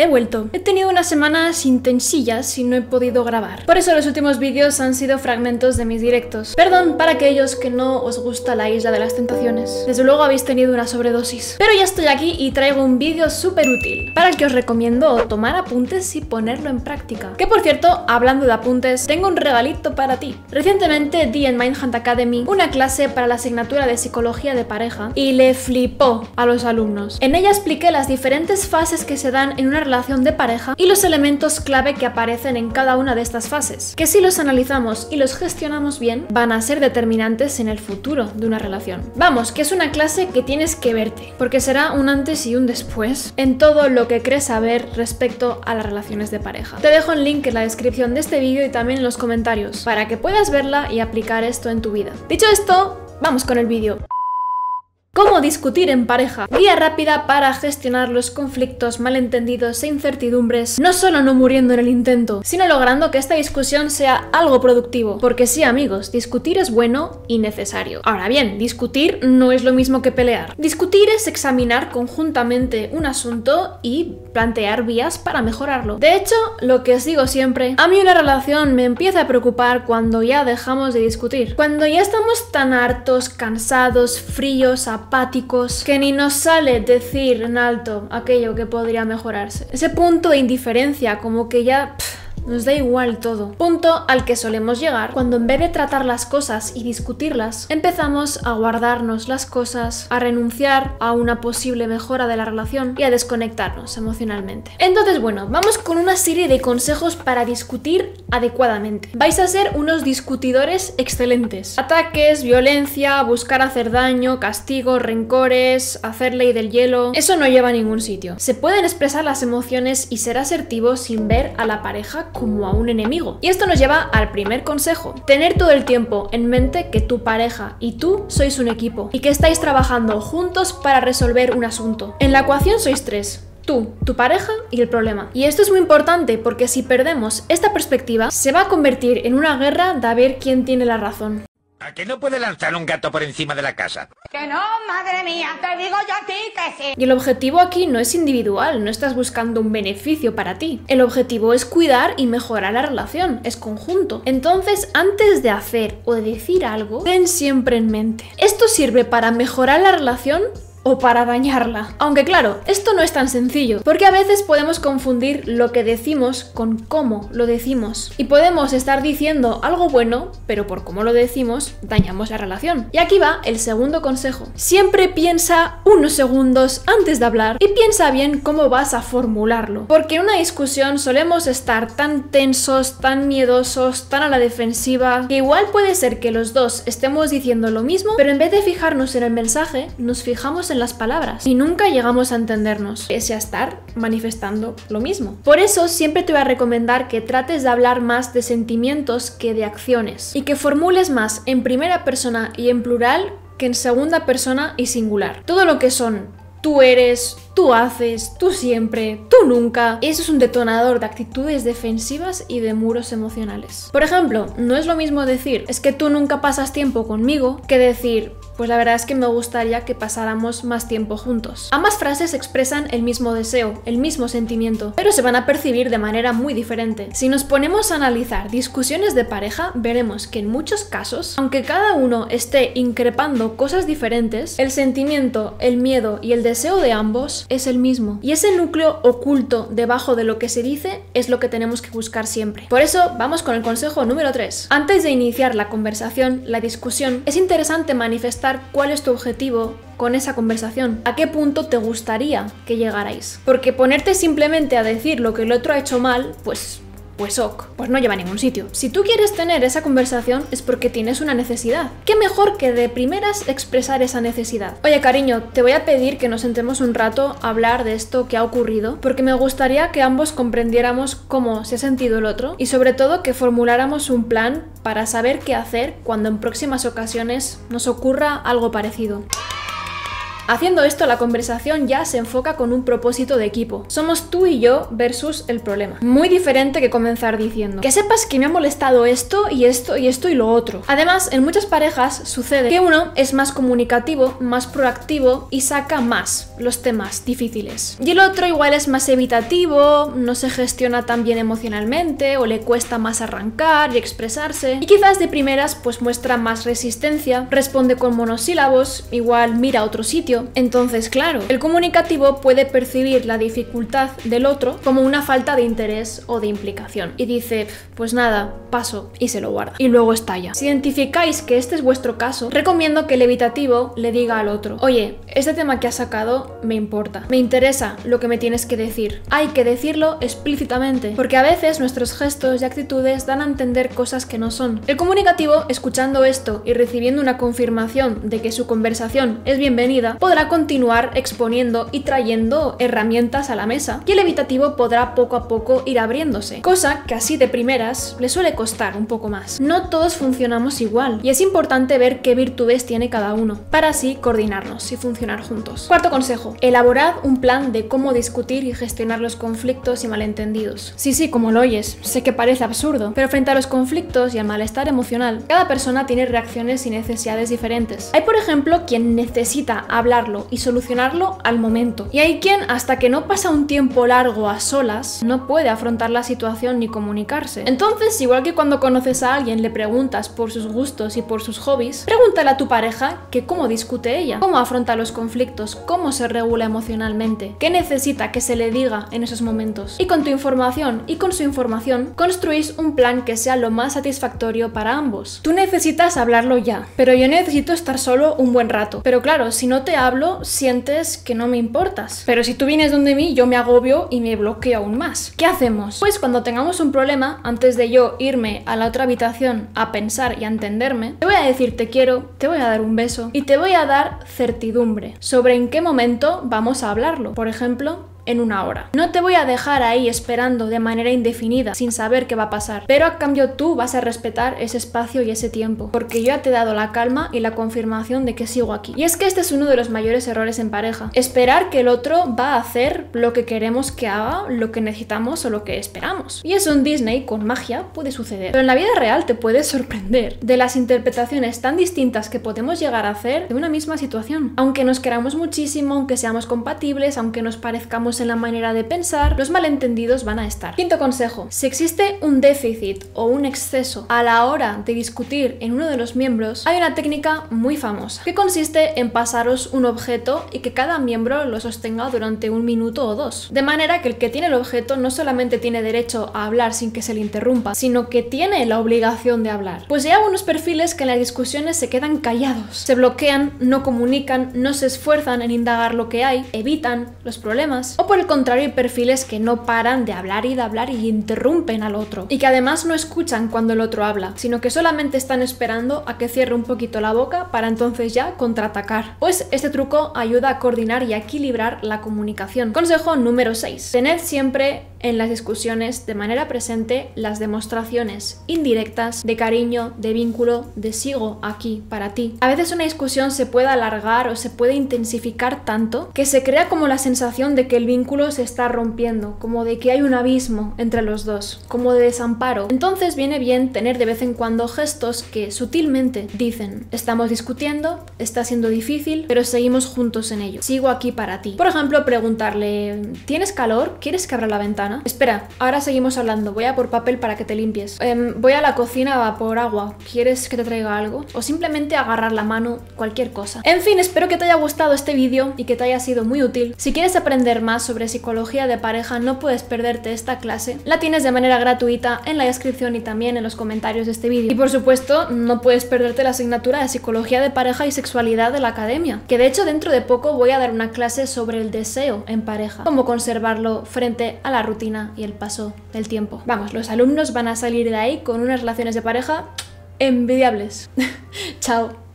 He vuelto. He tenido unas semanas intensillas y no he podido grabar. Por eso los últimos vídeos han sido fragmentos de mis directos. Perdón para aquellos que no os gusta la isla de las tentaciones. Desde luego habéis tenido una sobredosis. Pero ya estoy aquí y traigo un vídeo súper útil, para el que os recomiendo tomar apuntes y ponerlo en práctica. Que por cierto, hablando de apuntes, tengo un regalito para ti. Recientemente di en Mindhunt Academy una clase para la asignatura de psicología de pareja y le flipó a los alumnos. En ella expliqué las diferentes fases que se dan en una relación de pareja y los elementos clave que aparecen en cada una de estas fases, que si los analizamos y los gestionamos bien, van a ser determinantes en el futuro de una relación. Vamos, que es una clase que tienes que verte, porque será un antes y un después en todo lo que crees saber respecto a las relaciones de pareja. Te dejo el link en la descripción de este vídeo y también en los comentarios, para que puedas verla y aplicar esto en tu vida. Dicho esto, vamos con el vídeo. Cómo discutir en pareja. Guía rápida para gestionar los conflictos, malentendidos e incertidumbres, no solo no muriendo en el intento, sino logrando que esta discusión sea algo productivo. Porque sí, amigos, discutir es bueno y necesario. Ahora bien, discutir no es lo mismo que pelear. Discutir es examinar conjuntamente un asunto y plantear vías para mejorarlo. De hecho, lo que os digo siempre, a mí una relación me empieza a preocupar cuando ya dejamos de discutir. Cuando ya estamos tan hartos, cansados, fríos, que ni nos sale decir en alto aquello que podría mejorarse. Ese punto de indiferencia, como que ya... Nos da igual todo. Punto al que solemos llegar cuando en vez de tratar las cosas y discutirlas, empezamos a guardarnos las cosas, a renunciar a una posible mejora de la relación y a desconectarnos emocionalmente. Entonces, bueno, vamos con una serie de consejos para discutir adecuadamente. Vais a ser unos discutidores excelentes. Ataques, violencia, buscar hacer daño, castigo, rencores, hacer ley del hielo. Eso no lleva a ningún sitio. Se pueden expresar las emociones y ser asertivos sin ver a la pareja como a un enemigo. Y esto nos lleva al primer consejo. Tener todo el tiempo en mente que tu pareja y tú sois un equipo y que estáis trabajando juntos para resolver un asunto. En la ecuación sois tres. Tú, tu pareja y el problema. Y esto es muy importante porque si perdemos esta perspectiva, se va a convertir en una guerra de a ver quién tiene la razón. ¿A que no puede lanzar un gato por encima de la casa? Que no, madre mía, te digo yo a ti que sí. Y el objetivo aquí no es individual, no estás buscando un beneficio para ti. El objetivo es cuidar y mejorar la relación, es conjunto. Entonces, antes de hacer o de decir algo, ten siempre en mente. Esto sirve para mejorar la relación o para dañarla. Aunque claro, esto no es tan sencillo, porque a veces podemos confundir lo que decimos con cómo lo decimos. Y podemos estar diciendo algo bueno, pero por cómo lo decimos, dañamos la relación. Y aquí va el segundo consejo. Siempre piensa unos segundos antes de hablar y piensa bien cómo vas a formularlo. Porque en una discusión solemos estar tan tensos, tan miedosos, tan a la defensiva, que igual puede ser que los dos estemos diciendo lo mismo, pero en vez de fijarnos en el mensaje, nos fijamos en las palabras y nunca llegamos a entendernos, pese a estar manifestando lo mismo. Por eso siempre te voy a recomendar que trates de hablar más de sentimientos que de acciones y que formules más en primera persona y en plural que en segunda persona y singular. Todo lo que son tú eres, tú haces, tú siempre, tú nunca. Eso es un detonador de actitudes defensivas y de muros emocionales. Por ejemplo, no es lo mismo decir es que tú nunca pasas tiempo conmigo que decir pues la verdad es que me gustaría que pasáramos más tiempo juntos. Ambas frases expresan el mismo deseo, el mismo sentimiento, pero se van a percibir de manera muy diferente. Si nos ponemos a analizar discusiones de pareja, veremos que en muchos casos, aunque cada uno esté increpando cosas diferentes, el sentimiento, el miedo y el deseo de ambos es el mismo. Y ese núcleo oculto debajo de lo que se dice es lo que tenemos que buscar siempre. Por eso vamos con el consejo número 3. Antes de iniciar la conversación, la discusión, es interesante manifestar cuál es tu objetivo con esa conversación, a qué punto te gustaría que llegarais. Porque ponerte simplemente a decir lo que el otro ha hecho mal, pues pues ok, pues no lleva a ningún sitio. Si tú quieres tener esa conversación es porque tienes una necesidad. ¿Qué mejor que de primeras expresar esa necesidad? Oye cariño, te voy a pedir que nos sentemos un rato a hablar de esto que ha ocurrido, porque me gustaría que ambos comprendiéramos cómo se ha sentido el otro y sobre todo que formuláramos un plan para saber qué hacer cuando en próximas ocasiones nos ocurra algo parecido. Haciendo esto, la conversación ya se enfoca con un propósito de equipo. Somos tú y yo versus el problema. Muy diferente que comenzar diciendo que sepas que me ha molestado esto y esto y esto y lo otro. Además, en muchas parejas sucede que uno es más comunicativo, más proactivo y saca más los temas difíciles. Y el otro igual es más evitativo, no se gestiona tan bien emocionalmente o le cuesta más arrancar y expresarse. Y quizás de primeras pues muestra más resistencia, responde con monosílabos, igual mira a otro sitio. Entonces, claro, el comunicativo puede percibir la dificultad del otro como una falta de interés o de implicación. Y dice, pues nada, paso y se lo guarda. Y luego estalla. Si identificáis que este es vuestro caso, recomiendo que el evitativo le diga al otro, oye, este tema que has sacado me importa, me interesa lo que me tienes que decir. Hay que decirlo explícitamente, porque a veces nuestros gestos y actitudes dan a entender cosas que no son. El comunicativo, escuchando esto y recibiendo una confirmación de que su conversación es bienvenida, podrá continuar exponiendo y trayendo herramientas a la mesa, y el evitativo podrá poco a poco ir abriéndose, cosa que así de primeras le suele costar un poco más. No todos funcionamos igual, y es importante ver qué virtudes tiene cada uno, para así coordinarnos y funcionar juntos. Cuarto consejo, elaborad un plan de cómo discutir y gestionar los conflictos y malentendidos. Sí, sí, como lo oyes, sé que parece absurdo, pero frente a los conflictos y al malestar emocional, cada persona tiene reacciones y necesidades diferentes. Hay, por ejemplo, quien necesita y solucionarlo al momento, y hay quien, hasta que no pasa un tiempo largo a solas, no puede afrontar la situación ni comunicarse. Entonces, igual que cuando conoces a alguien le preguntas por sus gustos y por sus hobbies, pregúntale a tu pareja que cómo discute ella, cómo afronta los conflictos, cómo se regula emocionalmente, qué necesita que se le diga en esos momentos. Y con tu información y con su información, construís un plan que sea lo más satisfactorio para ambos. Tú necesitas hablarlo ya, pero yo necesito estar solo un buen rato. Pero claro, si no te hablo, sientes que no me importas. Pero si tú vienes donde mí, yo me agobio y me bloqueo aún más. ¿Qué hacemos? Pues cuando tengamos un problema, antes de yo irme a la otra habitación a pensar y a entenderme, te voy a decir te quiero, te voy a dar un beso y te voy a dar certidumbre sobre en qué momento vamos a hablarlo. Por ejemplo, en una hora. No te voy a dejar ahí esperando de manera indefinida, sin saber qué va a pasar, pero a cambio tú vas a respetar ese espacio y ese tiempo, porque yo ya te he dado la calma y la confirmación de que sigo aquí. Y es que este es uno de los mayores errores en pareja, esperar que el otro va a hacer lo que queremos que haga, lo que necesitamos o lo que esperamos. Y eso en Disney, con magia, puede suceder. Pero en la vida real te puedes sorprender de las interpretaciones tan distintas que podemos llegar a hacer de una misma situación. Aunque nos queramos muchísimo, aunque seamos compatibles, aunque nos parezcamos en la manera de pensar, los malentendidos van a estar. Quinto consejo, si existe un déficit o un exceso a la hora de discutir en uno de los miembros, hay una técnica muy famosa que consiste en pasaros un objeto y que cada miembro lo sostenga durante un minuto o dos. De manera que el que tiene el objeto no solamente tiene derecho a hablar sin que se le interrumpa, sino que tiene la obligación de hablar. Pues hay algunos perfiles que en las discusiones se quedan callados, se bloquean, no comunican, no se esfuerzan en indagar lo que hay, evitan los problemas por el contrario hay perfiles que no paran de hablar y de hablar y interrumpen al otro. Y que además no escuchan cuando el otro habla, sino que solamente están esperando a que cierre un poquito la boca para entonces ya contraatacar. Pues este truco ayuda a coordinar y a equilibrar la comunicación. Consejo número 6. Tened siempre en las discusiones de manera presente las demostraciones indirectas de cariño, de vínculo, de sigo aquí para ti. A veces una discusión se puede alargar o se puede intensificar tanto que se crea como la sensación de que el vínculo se está rompiendo, como de que hay un abismo entre los dos, como de desamparo. Entonces viene bien tener de vez en cuando gestos que sutilmente dicen, estamos discutiendo, está siendo difícil, pero seguimos juntos en ello. Sigo aquí para ti. Por ejemplo, preguntarle, ¿tienes calor? ¿Quieres que abra la ventana? Espera, ahora seguimos hablando. Voy a por papel para que te limpies. Em, voy a la cocina a por agua. ¿Quieres que te traiga algo? O simplemente agarrar la mano, cualquier cosa. En fin, espero que te haya gustado este vídeo y que te haya sido muy útil. Si quieres aprender sobre psicología de pareja, no puedes perderte esta clase. La tienes de manera gratuita en la descripción y también en los comentarios de este vídeo. Y por supuesto, no puedes perderte la asignatura de psicología de pareja y sexualidad de la academia. Que de hecho dentro de poco voy a dar una clase sobre el deseo en pareja. Cómo conservarlo frente a la rutina y el paso del tiempo. Vamos, los alumnos van a salir de ahí con unas relaciones de pareja envidiables. Chao.